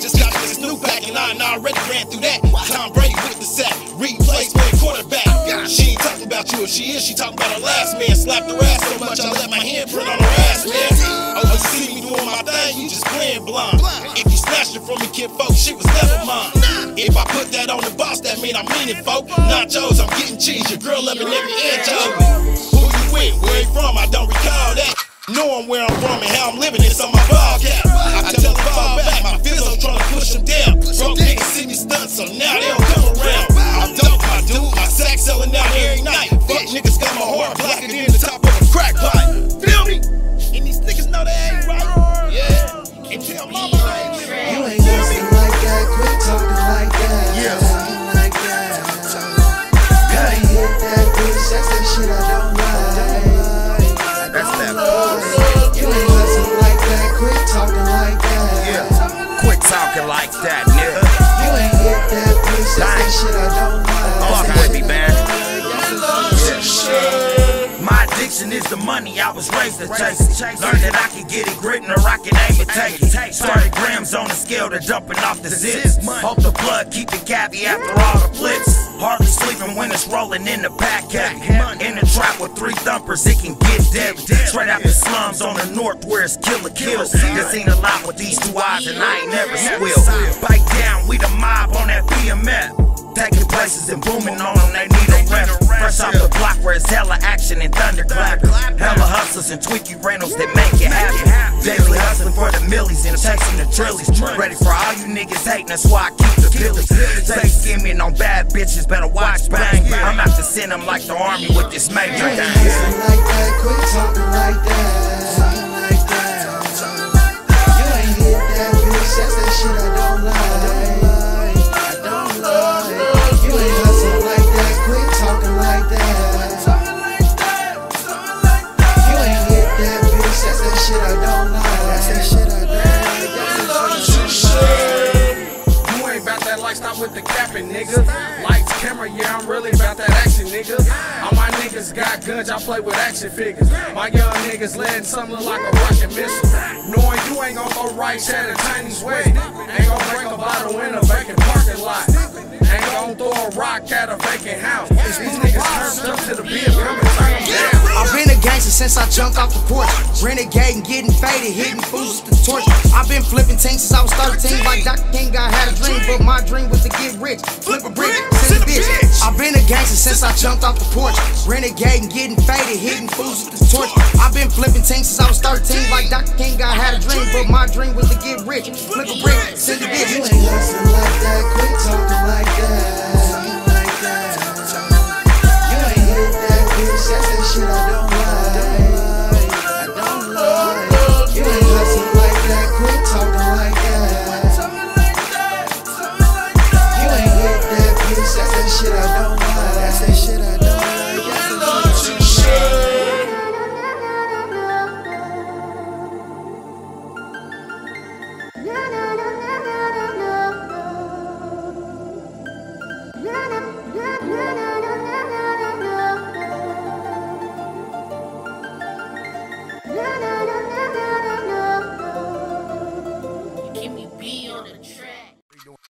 Just got this new pack and I already ran through that. Tom Brady with the sack. Replacement quarterback. She ain't talking about you. If she is, she talking about her last man. Slapped her ass so much I let my handprint on her ass, man. Oh, you see me doing my thing, you just playing blind. If you snatched it from me, kid folks, she was never mine. If I put that on the boss, that mean I mean it, folk. Nachos, I'm getting cheese. Your girl loving every inch of it. Who you with? Where you from? I don't recall that. Knowing where I'm from and how I'm living, it's on my cap. I tell them fall back, my fizzle trying to push them down. Broke niggas see me stunt, so now they don't that, nigga. You ain't hit that bitch, that's that shit I don't like. Fuck with me, man. My addiction is the money I was raised to chase it. Learned that I can get it gritting or I can aim and take it. Started grams on the scale to dumping off the zips. Hope the blood keep the cabbie When it's rolling in the back. In the trap with three thumpers, it can get deadly. Straight out the slums on the north where it's killer kills. Just seen a lot with these two eyes and I ain't never squeal. Bite down, we the mob on that BMF. Taking places and booming on them, they need a rep. Fresh off the block where it's hella action and thunderclap. Hella hustlers and tweaky rentals that make it happen. Daily hustling for the millies and chasing the trillies. Ready for all you niggas hating, that's why I keep the billies. Stay skimming on bad bitches, better watch bang. I'm out to send them like the army with this major like that, quit. Talking like that. Nigga. All my niggas got guns, I play with action figures. My young niggas letting something look like a rocket missile. Knowing you ain't gon' throw rice at a Chinese wedding. Ain't gon' break a bottle in a vacant parking lot. Ain't gon' throw a rock at a vacant house. These niggas turned up since I jumped off the porch. Renegade and getting faded, hitting fools with the torch. I've been flipping tanks since I was 13. Like Dr. King, I had a dream, but my dream was to get rich. Flip a brick, send a bitch. I've been a gangster since I jumped off the porch. Renegade and getting faded, hitting fools with the torch. I've been flipping tanks since I was 13. Like Dr. King, I had a dream, but my dream was to get rich. Flip a brick, send a You bitch. ain't hustling like that, quit talking like that. You ain't hit that bitch, that's that shit That's that shit I don't like. That's that shit I don't like. That's that I don't like. Yeah.